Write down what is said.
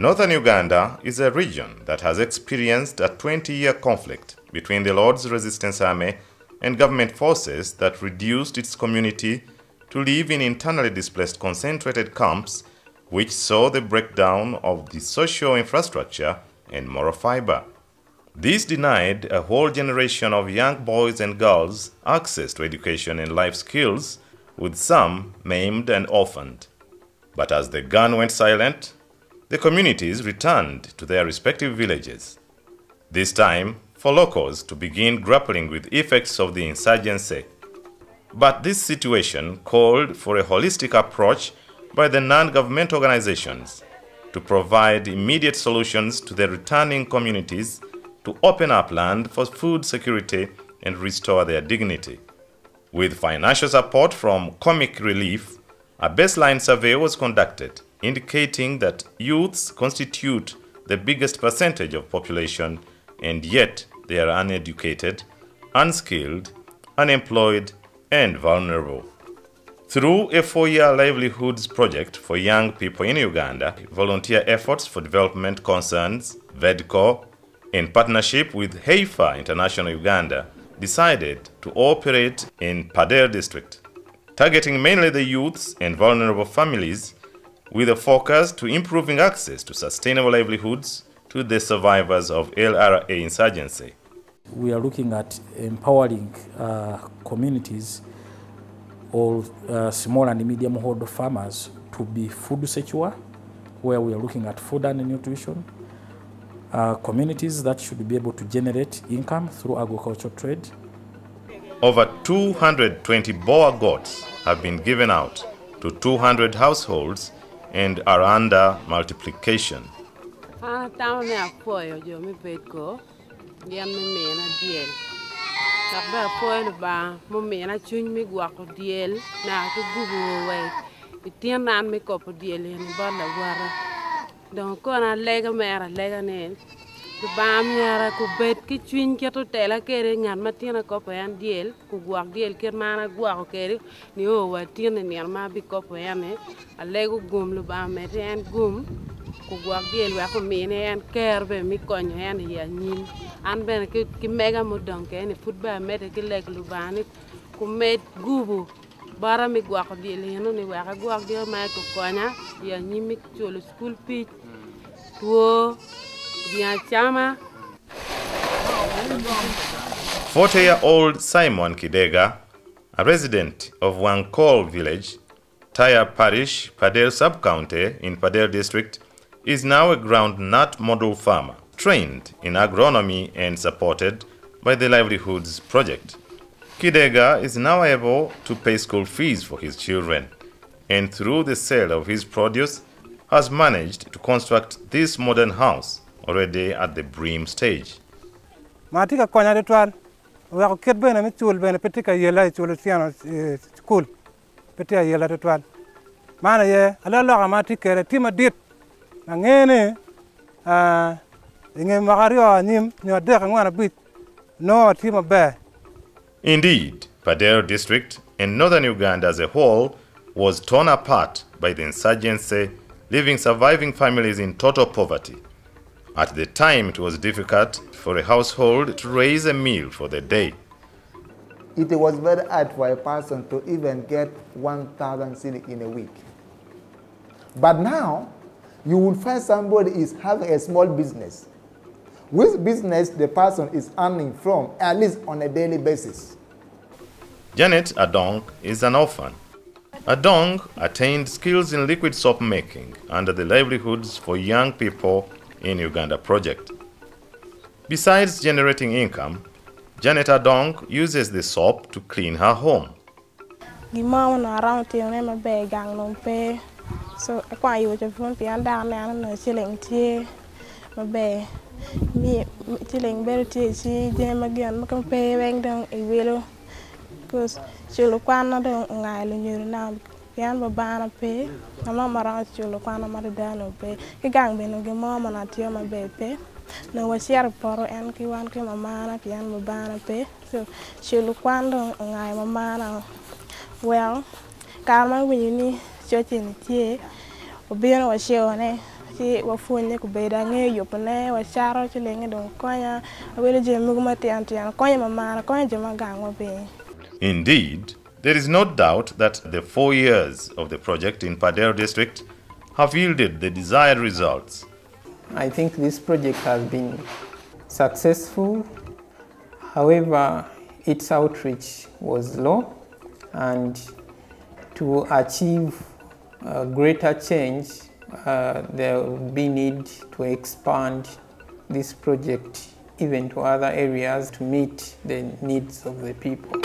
Northern Uganda is a region that has experienced a 20-year conflict between the Lord's Resistance Army and government forces that reduced its community to live in internally displaced concentrated camps which saw the breakdown of the social infrastructure and moral fiber. This denied a whole generation of young boys and girls access to education and life skills, with some maimed and orphaned. But as the gun went silent, the communities returned to their respective villages. This time for locals to begin grappling with effects of the insurgency. But this situation called for a holistic approach by the non-government organizations to provide immediate solutions to the returning communities to open up land for food security and restore their dignity. With financial support from Comic Relief, a baseline survey was conducted indicating that youths constitute the biggest percentage of population and yet they are uneducated, unskilled, unemployed, and vulnerable. Through a four-year livelihoods project for young people in Uganda, Volunteer Efforts for Development Concerns, VEDCO, in partnership with Heifer International Uganda, decided to operate in Pader district, targeting mainly the youths and vulnerable families with a focus to improving access to sustainable livelihoods to the survivors of LRA insurgency. We are looking at empowering uh, communities or uh, small and medium hold farmers to be food secure, where we are looking at food and nutrition. Uh, communities that should be able to generate income through agricultural trade. Over 220 Boer goats have been given out to 200 households and are under multiplication. Bam yara ku bet ki chuny keto tela kere ngan ma tiena kopo yan diel ku gwak diel ker mana gwako kere ni o wa tiena ni ma bi kopo yan e. Alego gum lu ba mete yan gum ku gwak diel wa ku mine en ker be mi konyo en ya nyin an bene ki, ki mega mu donke ni fut ba mete ki lek lu bani ku met gubu. Bara mi gwak diel yeno ni wa ka gwak diel ma ku konya ya nyi mi cholo school pitch tuo 40-year-old Simon Kidega, a resident of Wankol village, Taya Parish, Pader sub-county in Pader district, is now a groundnut model farmer, trained in agronomy and supported by the Livelihoods Project. Kidega is now able to pay school fees for his children, and through the sale of his produce, has managed to construct this modern house already at the bream stage. Matika konya de twar Wa ko ket bena mi chul bena petika yela chul tiano school. Petia yela de twar Mana ye ala lo ma tikere tima dit. Na ngene ah nge magario nim nyo de ngwana bit. No tima be. Indeed, Padero district and northern Uganda as a whole was torn apart by the insurgency, leaving surviving families in total poverty. At the time, it was difficult for a household to raise a meal for the day. It was very hard for a person to even get 1,000 cedi in a week. But now, you will find somebody is having a small business. Which business the person is earning from, at least on a daily basis. Janet Adong is an orphan. Adong attained skills in liquid soap making under the Livelihoods for Young People in Uganda project. Besides generating income, Janet Adong uses the soap to clean her home. So thì chỉ để mà gần mà không pe bên đường yêu luôn, cứ chỉ lúc quan nó đường ngày luôn như thế yalo bana pe nalo mara chulo kwana mari dano pe. Ki gang beno gi mo mana tiyo ma be pe. No wasiar poro en ki wan ki mamana ki an babana pe. So chulo kwando ngai mamana well karma winyi ni choche ni tie. Obiro wasiyo ne ci wafunye ku bei da ng'e yup ne wacaro ci lenge dong konya abedo jemi gu matian tian konya mamana konya joma gang wabe Indeed, there is no doubt that the four years of the project in Padero district have yielded the desired results. I think this project has been successful. However, its outreach was low, and to achieve greater change, uh, there will be need to expand this project even to other areas to meet the needs of the people.